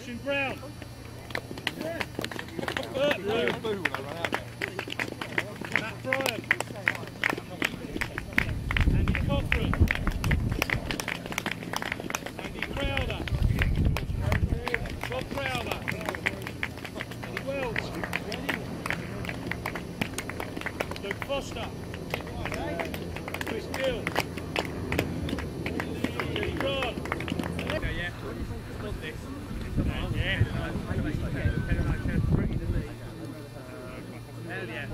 Christian Brown. Yeah.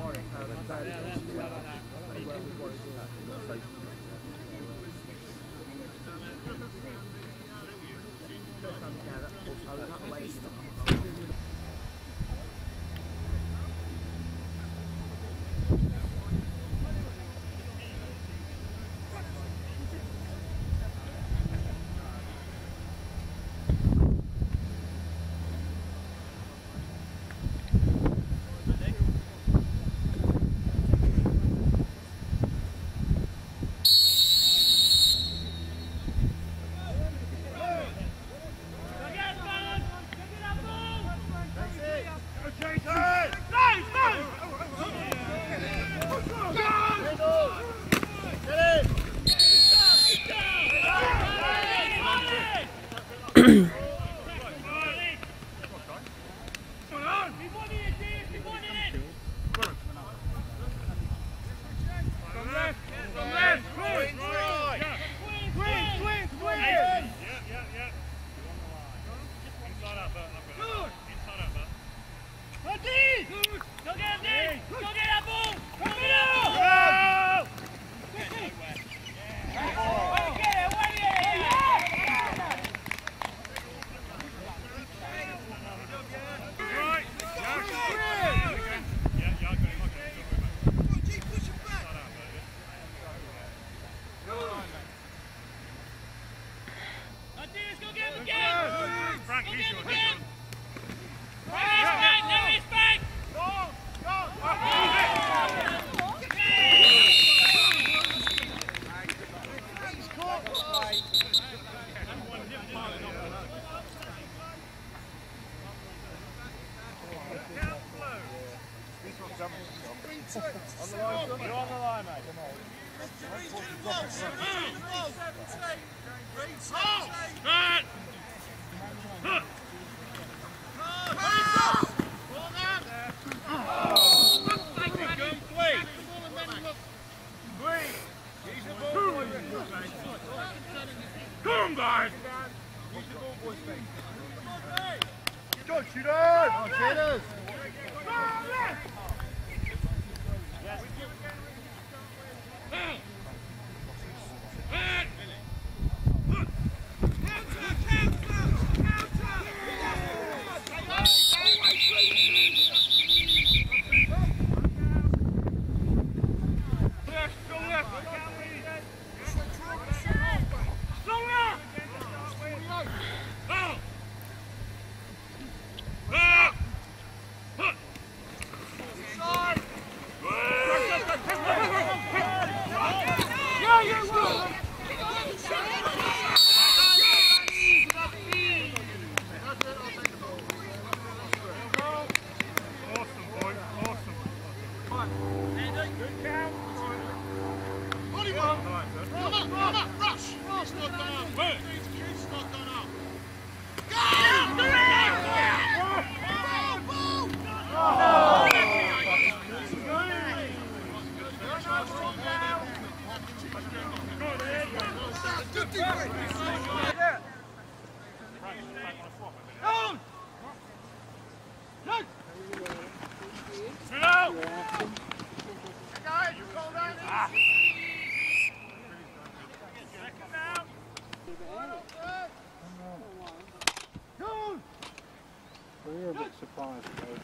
Bit surprised at how it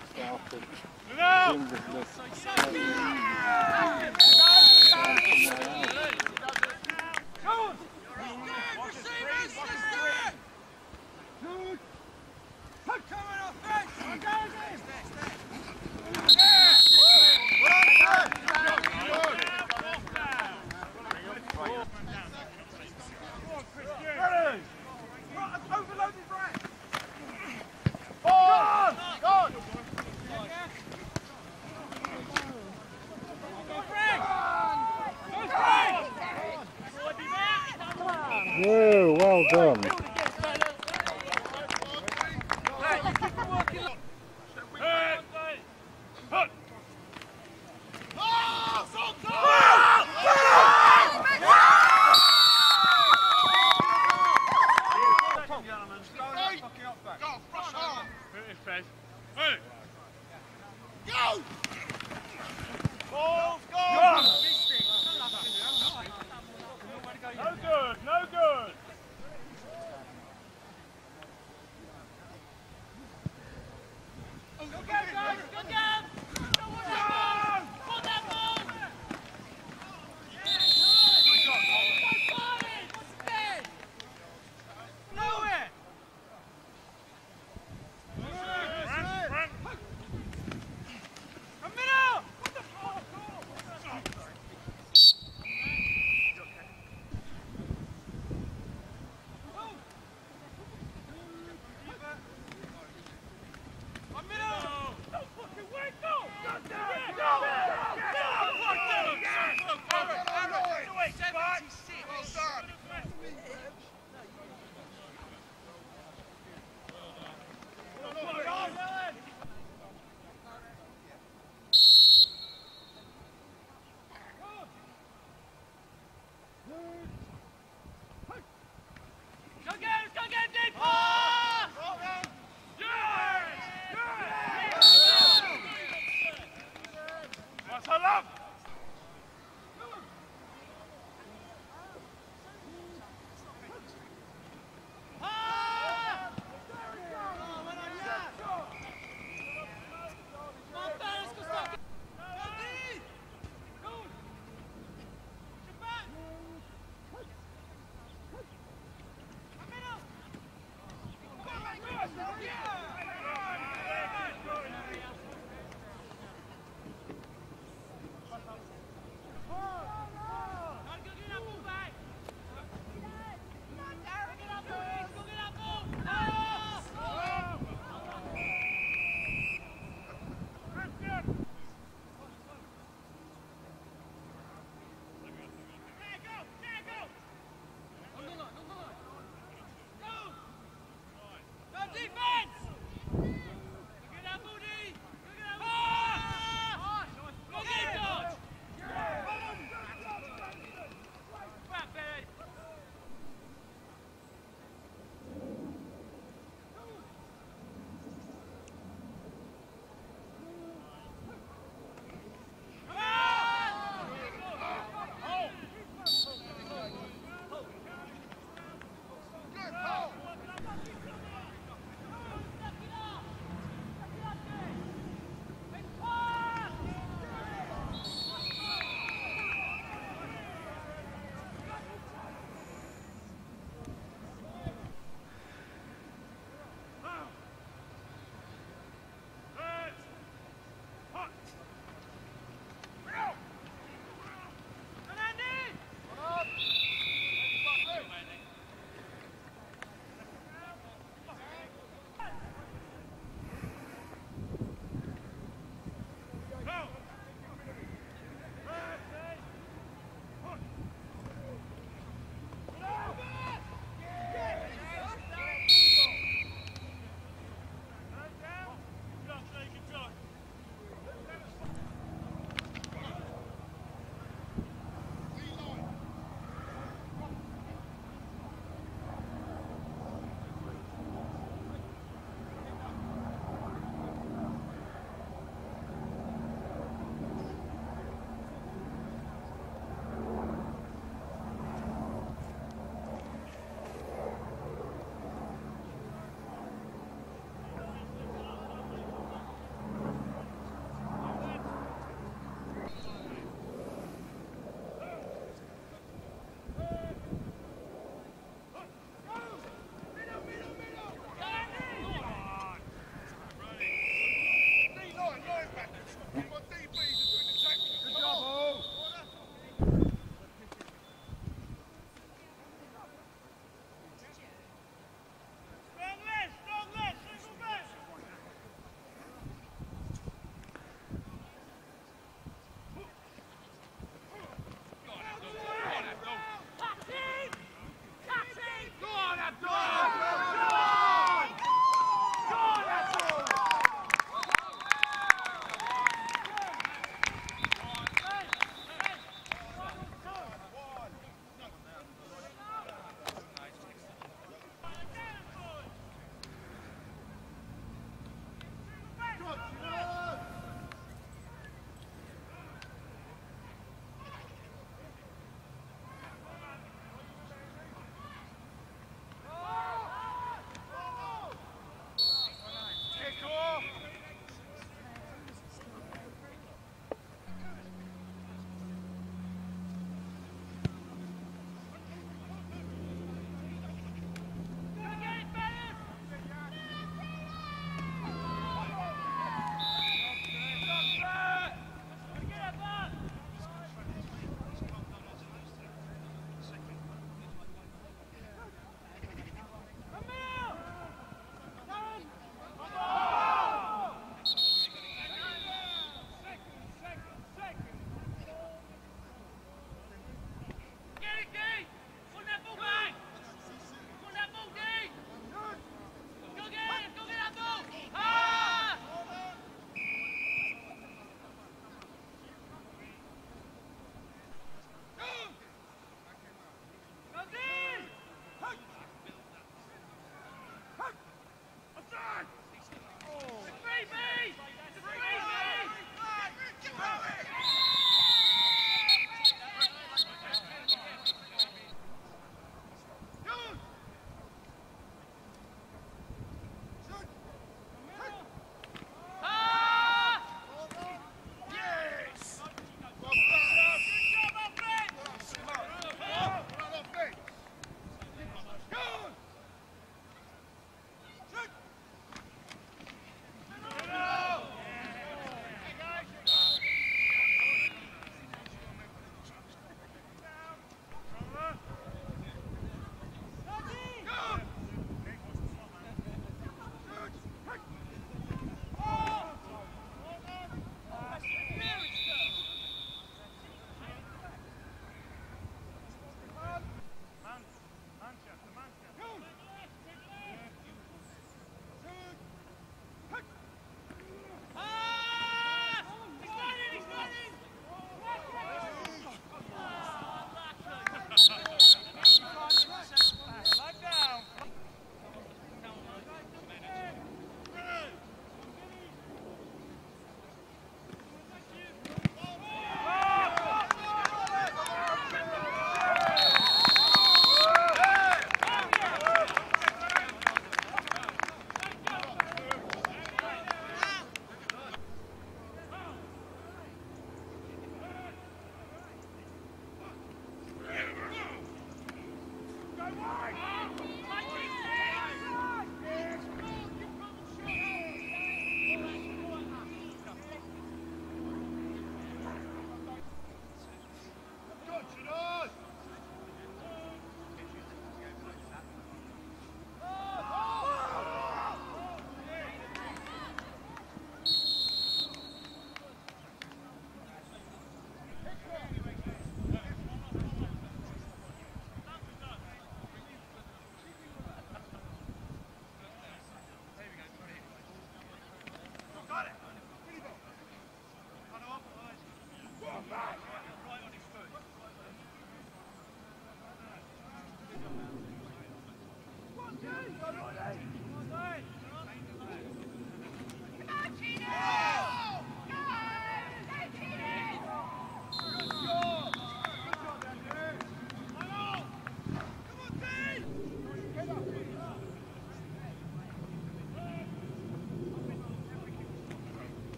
started. Defense!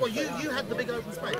Well, you, you had the big open space.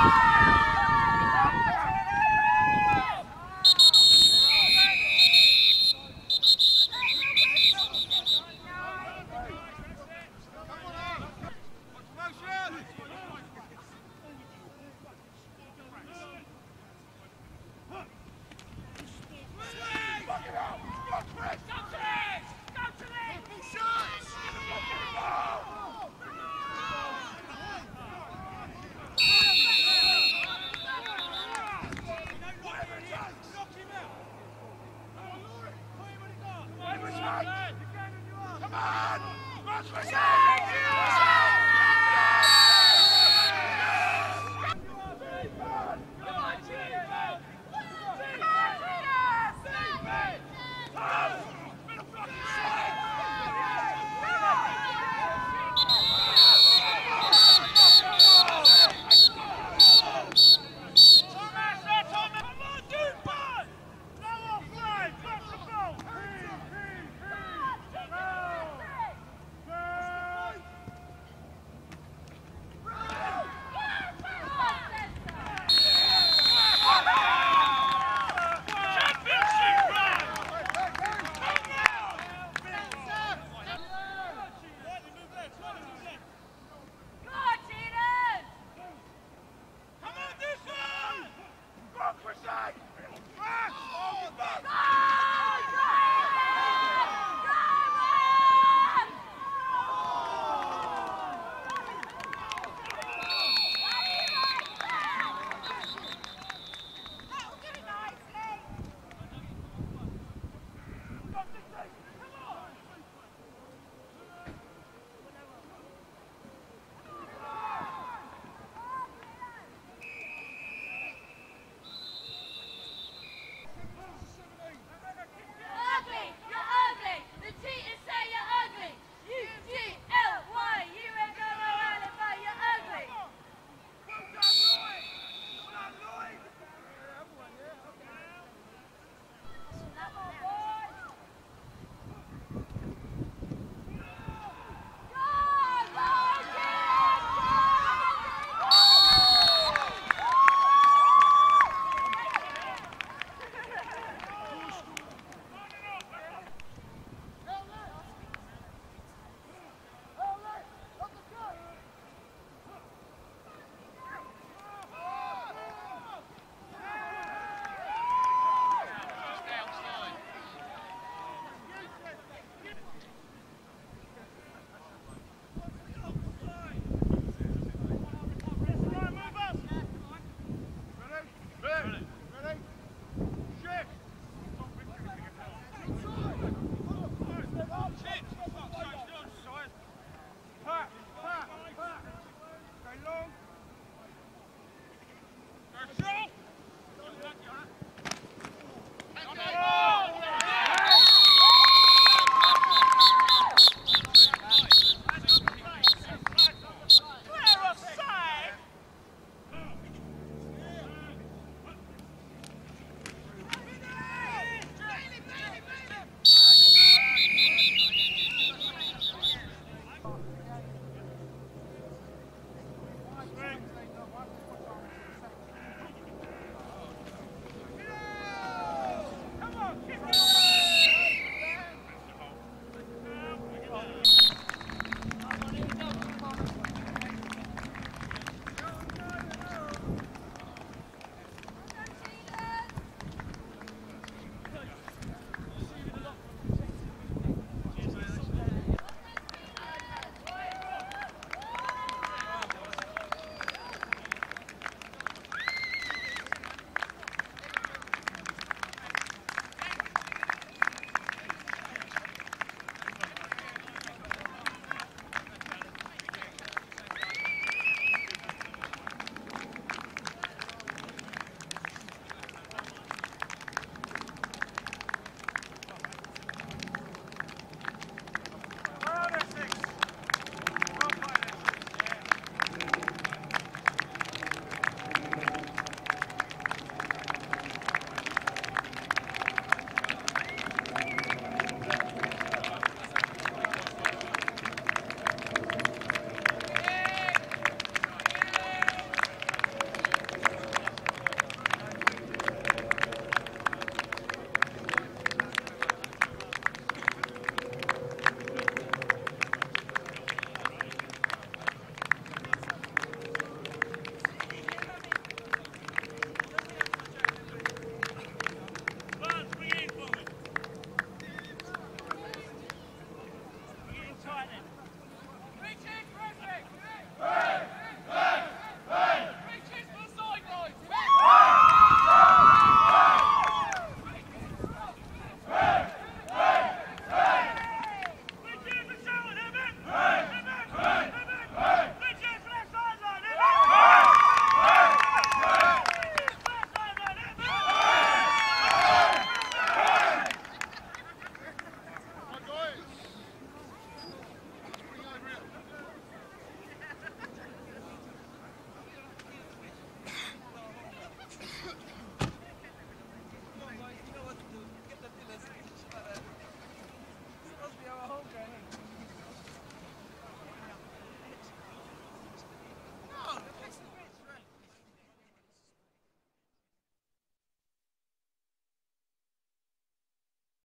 Thank you.